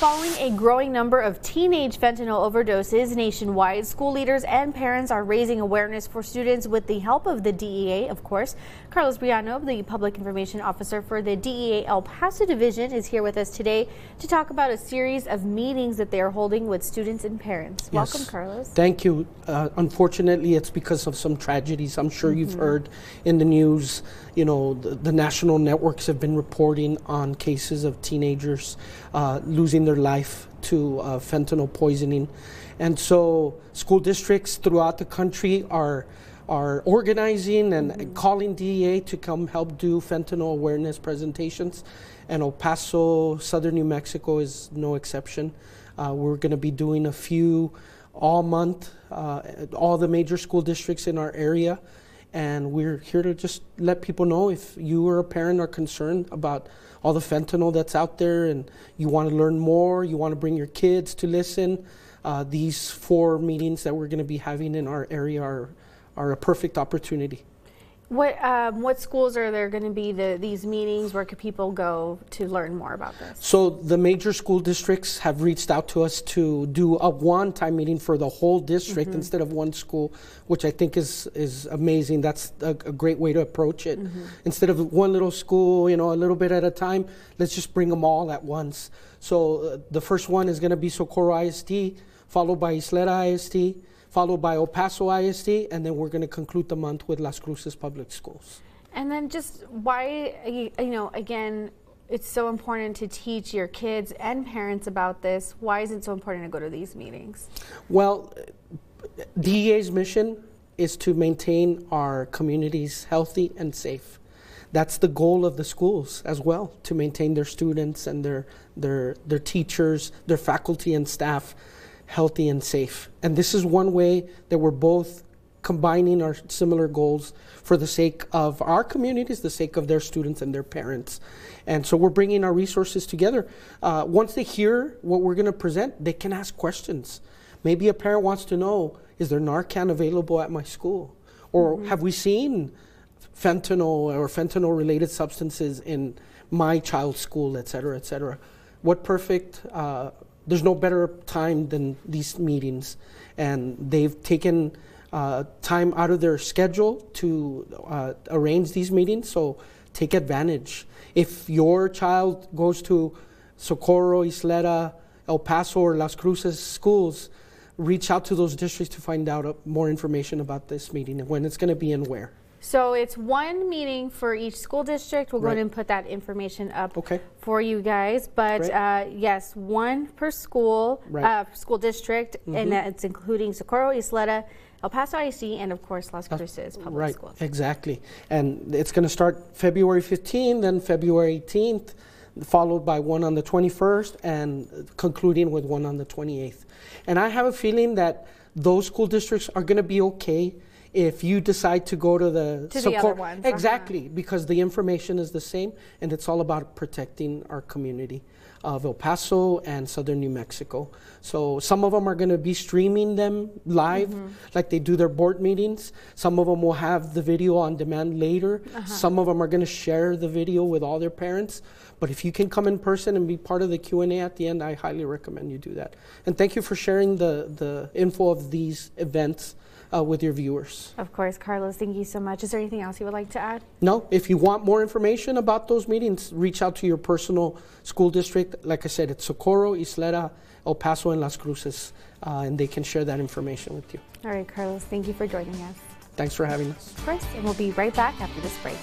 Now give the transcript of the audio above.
Following a growing number of teenage fentanyl overdoses nationwide, school leaders and parents are raising awareness for students with the help of the DEA, of course. Carlos Briano, the Public Information Officer for the DEA El Paso Division, is here with us today to talk about a series of meetings that they are holding with students and parents. Yes. Welcome, Carlos. Thank you. Uh, unfortunately, it's because of some tragedies. I'm sure mm -hmm. you've mm-hmm. heard in the news, you know, the, the, national networks have been reporting on cases of teenagers uh, losing their life to uh, fentanyl poisoning. And so school districts throughout the country are are organizing and mm-hmm. calling DEA to come help do fentanyl awareness presentations. And El Paso, southern New Mexico is no exception. Uh, we're going to be doing a few all month, uh, all the major school districts in our area. And we're here to just let people know if you or a parent are concerned about all the fentanyl that's out there and you want to learn more, you want to bring your kids to listen, uh, these four meetings that we're going to be having in our area are, are a perfect opportunity. What um, what schools are there going to be the, these meetings? Where could people go to learn more about this? So the major school districts have reached out to us to do a one-time meeting for the whole district mm -hmm. instead of one school, which I think is is amazing. That's a, a great way to approach it. Mm -hmm. Instead of one little school, you know, a little bit at a time, let's just bring them all at once. So uh, the first one is going to be Socorro ISD, followed by Ysleta ISD followed by El Paso ISD, and then we're going to conclude the month with Las Cruces Public Schools. And then just why, you know, again, it's so important to teach your kids and parents about this. Why is it so important to go to these meetings? Well, DEA's mission is to maintain our communities healthy and safe. That's the goal of the schools as well, to maintain their students and their, their, their teachers, their faculty and staff healthy and safe. And this is one way that we're both combining our similar goals for the sake of our communities, the sake of their students and their parents. And so we're bringing our resources together. Uh, once they hear what we're going to present, they can ask questions. Maybe a parent wants to know, is there Narcan available at my school? Or mm -hmm. have we seen fentanyl or fentanyl related substances in my child's school, et cetera, et cetera? What perfect uh, there's no better time than these meetings. And they've taken uh, time out of their schedule to uh, arrange these meetings, so take advantage. If your child goes to Socorro, Ysleta, El Paso, or Las Cruces schools, reach out to those districts to find out uh, more information about this meeting and when it's going to be and where. So it's one meeting for each school district. We'll right. go ahead and put that information up okay. for you guys. But uh, yes, one per school, right. uh, school district, mm -hmm. and mm-hmm. it's including Socorro, Ysleta, El Paso IC, and of course Las Cruces uh, Public right. Schools. Exactly. And it's going to start February 15th, then February 18th, followed by one on the 21st, and concluding with one on the 28th. And I have a feeling that those school districts are going to be okay if you decide to go to the, to the other ones. Uh-huh. Exactly, uh -huh. because the information is the same and it's all about protecting our community of El Paso and southern New Mexico. So some of them are going to be streaming them live, mm -hmm. like they do their board meetings. Some of them will have the video on demand later. Uh -huh. Some of them are going to share the video with all their parents. But if you can come in person and be part of the Q&A at the end, I highly recommend you do that. And thank you for sharing the, the info of these events uh, with your viewers. Of course, Carlos, thank you so much. Is there anything else you would like to add? No, if you want more information about those meetings, reach out to your personal school district. Like I said, it's Socorro, Ysleta, El Paso, and Las Cruces, uh, and they can share that information with you. All right, Carlos, thank you for joining us. Thanks for having us. Of course, and we'll be right back after this break.